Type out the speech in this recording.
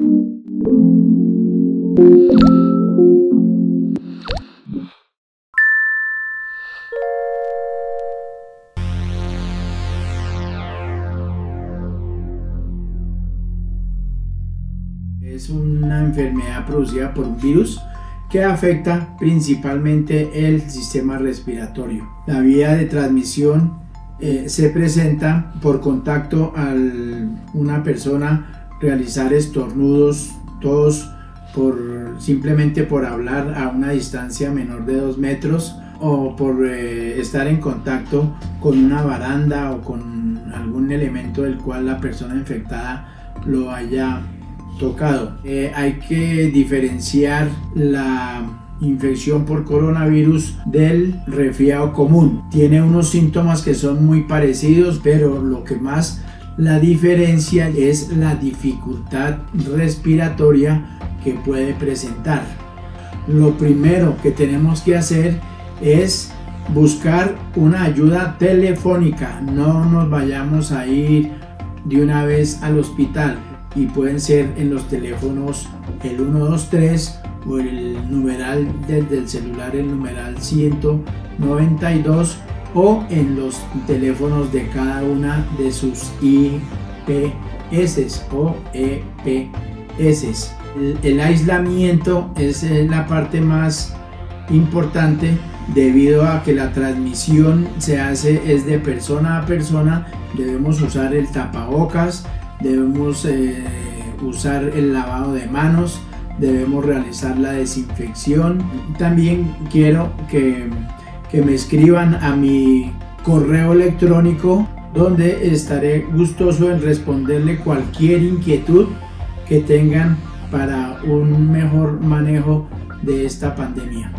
Es una enfermedad producida por un virus que afecta principalmente el sistema respiratorio. La vía de transmisión eh, se presenta por contacto a una persona realizar estornudos, todos por simplemente por hablar a una distancia menor de 2 metros o por eh, estar en contacto con una baranda o con algún elemento del cual la persona infectada lo haya tocado. Eh, hay que diferenciar la infección por coronavirus del resfriado común. Tiene unos síntomas que son muy parecidos, pero lo que más la diferencia es la dificultad respiratoria que puede presentar. Lo primero que tenemos que hacer es buscar una ayuda telefónica. No nos vayamos a ir de una vez al hospital y pueden ser en los teléfonos el 123 o el numeral desde el celular el numeral 192 o en los teléfonos de cada una de sus IPS o EPS. El, el aislamiento es la parte más importante debido a que la transmisión se hace es de persona a persona debemos usar el tapabocas debemos eh, usar el lavado de manos, debemos realizar la desinfección. También quiero que, que me escriban a mi correo electrónico donde estaré gustoso en responderle cualquier inquietud que tengan para un mejor manejo de esta pandemia.